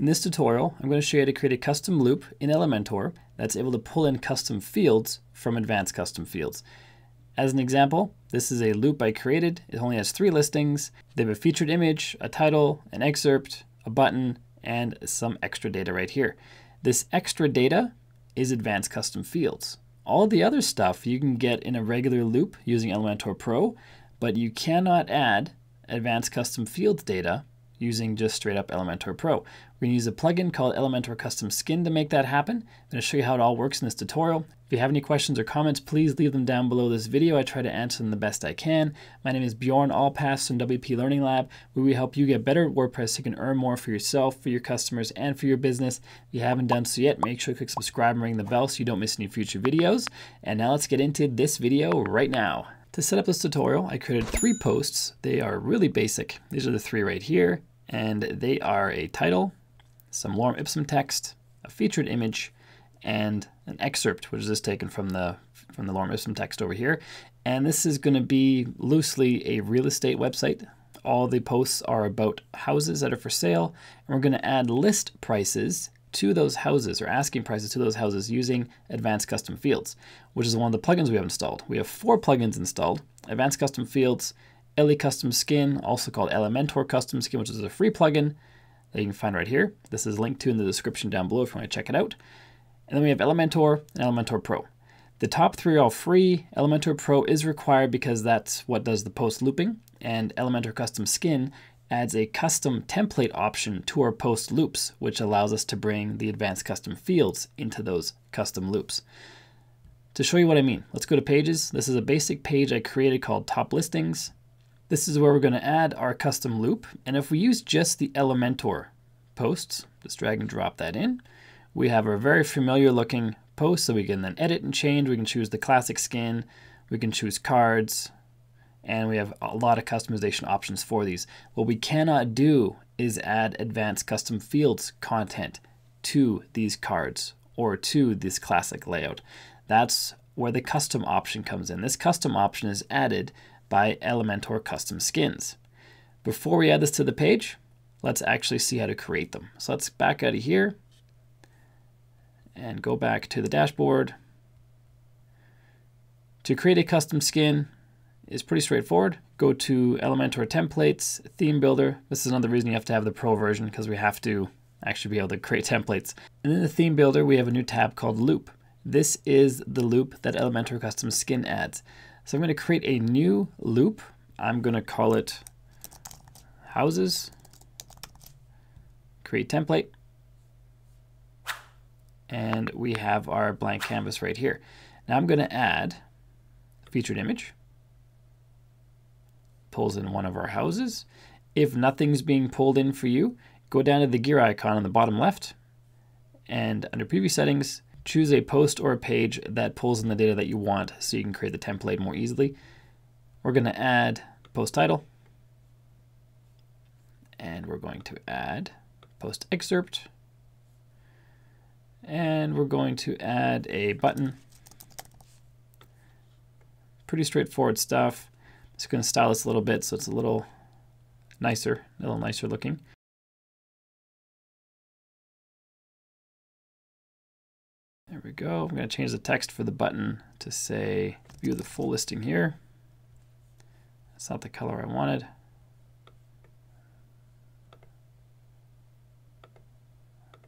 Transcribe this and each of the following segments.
In this tutorial, I'm going to show you how to create a custom loop in Elementor that's able to pull in custom fields from advanced custom fields. As an example, this is a loop I created. It only has three listings. They have a featured image, a title, an excerpt, a button, and some extra data right here. This extra data is advanced custom fields. All the other stuff you can get in a regular loop using Elementor Pro, but you cannot add advanced custom fields data using just straight up Elementor Pro. We're going to use a plugin called Elementor Custom Skin to make that happen. I'm going to show you how it all works in this tutorial. If you have any questions or comments, please leave them down below this video. I try to answer them the best I can. My name is Bjorn Allpas from WP Learning Lab, where we help you get better at WordPress so you can earn more for yourself, for your customers, and for your business. If you haven't done so yet, make sure to click subscribe and ring the bell so you don't miss any future videos. And now let's get into this video right now. To set up this tutorial, I created three posts. They are really basic. These are the three right here and they are a title, some lorem ipsum text, a featured image, and an excerpt, which is just taken from the from the lorem ipsum text over here. And this is going to be loosely a real estate website. All the posts are about houses that are for sale, and we're going to add list prices to those houses or asking prices to those houses using advanced custom fields, which is one of the plugins we have installed. We have four plugins installed, advanced custom fields, Ele Custom Skin, also called Elementor Custom Skin, which is a free plugin that you can find right here. This is linked to in the description down below if you want to check it out. And then we have Elementor and Elementor Pro. The top three are all free. Elementor Pro is required because that's what does the post looping, and Elementor Custom Skin adds a custom template option to our post loops, which allows us to bring the advanced custom fields into those custom loops. To show you what I mean, let's go to pages. This is a basic page I created called Top Listings. This is where we're going to add our custom loop. And if we use just the Elementor posts, just drag and drop that in, we have a very familiar looking post. So we can then edit and change. We can choose the classic skin. We can choose cards. And we have a lot of customization options for these. What we cannot do is add advanced custom fields content to these cards or to this classic layout. That's where the custom option comes in. This custom option is added by Elementor Custom Skins. Before we add this to the page, let's actually see how to create them. So let's back out of here and go back to the dashboard. To create a custom skin is pretty straightforward. Go to Elementor Templates, Theme Builder. This is another reason you have to have the Pro version because we have to actually be able to create templates. And in the Theme Builder, we have a new tab called Loop. This is the loop that Elementor Custom Skin adds. So I'm going to create a new loop. I'm going to call it houses, create template, and we have our blank canvas right here. Now I'm going to add featured image, pulls in one of our houses. If nothing's being pulled in for you, go down to the gear icon on the bottom left, and under preview settings, choose a post or a page that pulls in the data that you want so you can create the template more easily. We're going to add post title and we're going to add post excerpt and we're going to add a button. Pretty straightforward stuff. Just going to style this a little bit so it's a little nicer, a little nicer looking. There we go. I'm going to change the text for the button to say view the full listing here. That's not the color I wanted.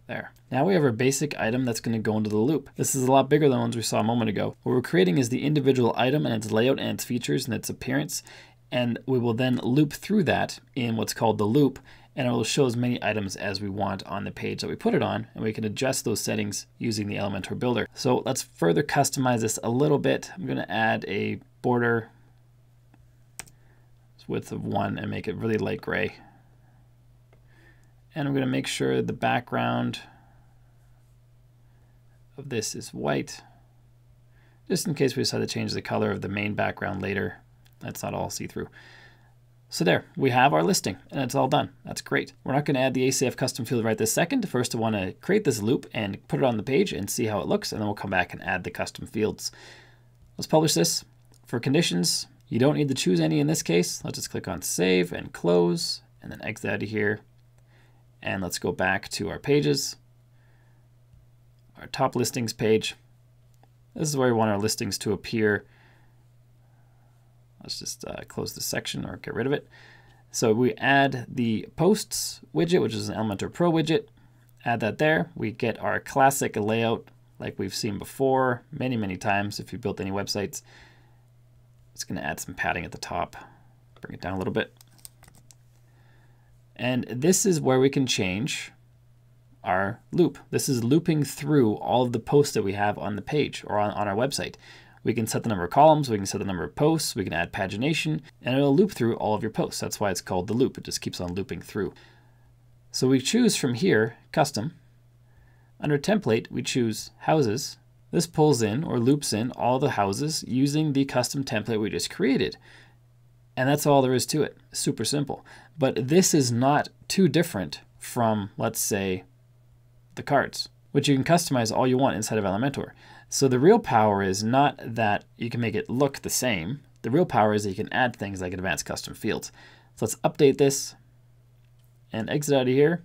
There. Now we have our basic item that's going to go into the loop. This is a lot bigger than the ones we saw a moment ago. What we're creating is the individual item and its layout and its features and its appearance. And we will then loop through that in what's called the loop and it will show as many items as we want on the page that we put it on, and we can adjust those settings using the Elementor Builder. So let's further customize this a little bit. I'm going to add a border width of one and make it really light gray. And I'm going to make sure the background of this is white, just in case we decide to change the color of the main background later. That's not all see-through. So there, we have our listing and it's all done. That's great. We're not going to add the ACF custom field right this second. First, I want to create this loop and put it on the page and see how it looks, and then we'll come back and add the custom fields. Let's publish this. For conditions, you don't need to choose any in this case. Let's just click on save and close and then exit out of here. And let's go back to our pages, our top listings page. This is where we want our listings to appear. Let's just uh, close this section or get rid of it. So we add the posts widget, which is an Elementor Pro widget. Add that there. We get our classic layout like we've seen before many, many times if you built any websites. It's going to add some padding at the top, bring it down a little bit. And this is where we can change our loop. This is looping through all of the posts that we have on the page or on, on our website. We can set the number of columns, we can set the number of posts, we can add pagination, and it'll loop through all of your posts. That's why it's called the loop. It just keeps on looping through. So we choose from here, custom. Under template, we choose houses. This pulls in or loops in all the houses using the custom template we just created. And that's all there is to it. Super simple. But this is not too different from, let's say, the cards, which you can customize all you want inside of Elementor. So the real power is not that you can make it look the same. The real power is that you can add things like advanced custom fields. So let's update this and exit out of here.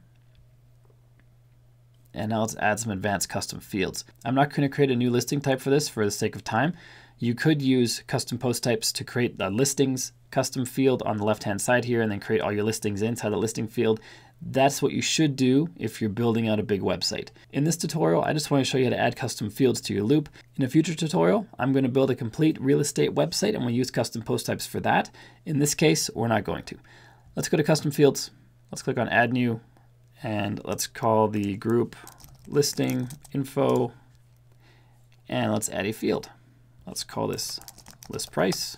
And now let's add some advanced custom fields. I'm not going to create a new listing type for this for the sake of time. You could use custom post types to create the listings custom field on the left hand side here and then create all your listings inside the listing field. That's what you should do if you're building out a big website. In this tutorial, I just want to show you how to add custom fields to your loop. In a future tutorial, I'm going to build a complete real estate website and we'll use custom post types for that. In this case, we're not going to. Let's go to custom fields. Let's click on add new and let's call the group listing info and let's add a field. Let's call this list price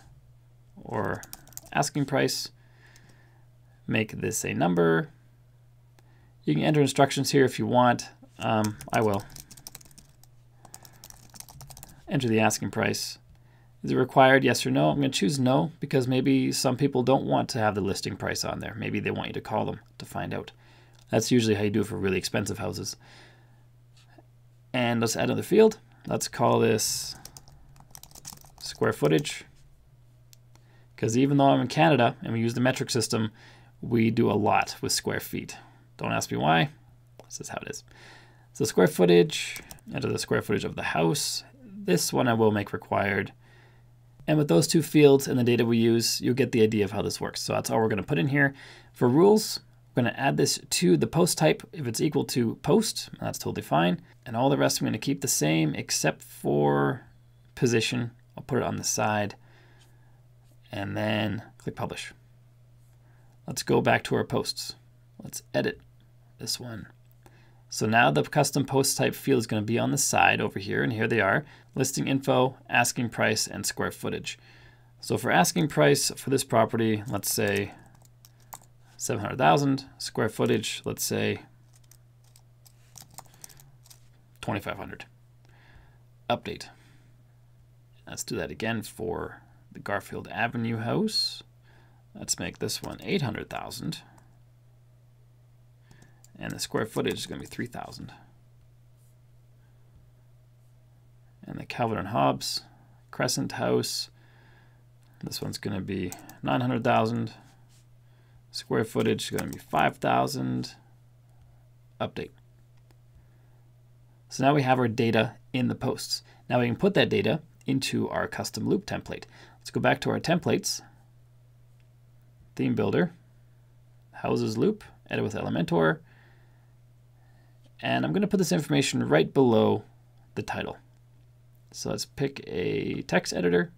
or asking price. Make this a number. You can enter instructions here if you want. Um, I will. Enter the asking price. Is it required, yes or no? I'm going to choose no because maybe some people don't want to have the listing price on there. Maybe they want you to call them to find out. That's usually how you do it for really expensive houses. And let's add another field. Let's call this square footage. Because even though I'm in Canada and we use the metric system, we do a lot with square feet. Don't ask me why. This is how it is. So square footage, enter the square footage of the house. This one I will make required. And with those two fields and the data we use, you'll get the idea of how this works. So that's all we're going to put in here. For rules, we're going to add this to the post type if it's equal to post. That's totally fine. And all the rest I'm going to keep the same except for position. I'll put it on the side and then click publish. Let's go back to our posts. Let's edit this one. So now the custom post type field is going to be on the side over here, and here they are, listing info, asking price, and square footage. So for asking price for this property, let's say 700,000, square footage, let's say 2,500. Update. Let's do that again for the Garfield Avenue house. Let's make this one 800,000. And the square footage is going to be 3,000. And the Calvin and Hobbes Crescent house, this one's going to be 900,000. Square footage is going to be 5,000. Update. So now we have our data in the posts. Now we can put that data into our custom loop template. Let's go back to our templates, theme builder, houses loop, edit with Elementor, and I'm going to put this information right below the title. So let's pick a text editor,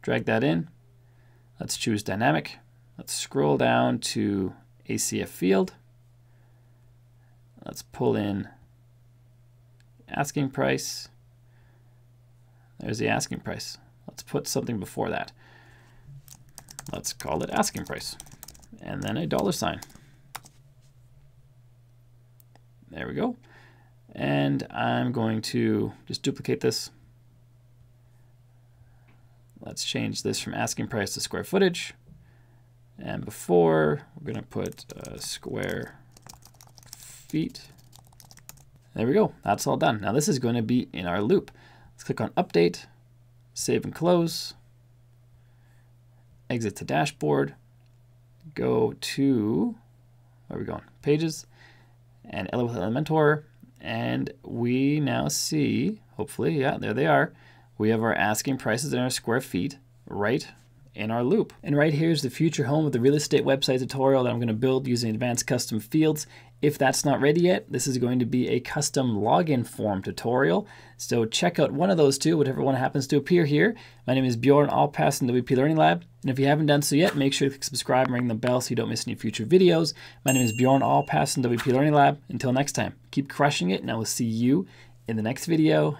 drag that in. Let's choose dynamic. Let's scroll down to ACF field. Let's pull in asking price. There's the asking price. Let's put something before that. Let's call it asking price. And then a dollar sign. There we go. And I'm going to just duplicate this. Let's change this from asking price to square footage. And before, we're going to put uh, square feet. There we go. That's all done. Now this is going to be in our loop. Let's click on Update, Save and Close, exit to Dashboard, go to, where are we going? Pages. And Elementor. And we now see, hopefully, yeah, there they are. We have our asking prices in our square feet right in our loop. And right here is the future home of the real estate website tutorial that I'm going to build using advanced custom fields. If that's not ready yet, this is going to be a custom login form tutorial. So check out one of those two, whatever one happens to appear here. My name is Bjorn Allpas in the WP Learning Lab. And if you haven't done so yet, make sure to subscribe and ring the bell so you don't miss any future videos. My name is Bjorn Allpas in WP Learning Lab. Until next time, keep crushing it and I will see you in the next video.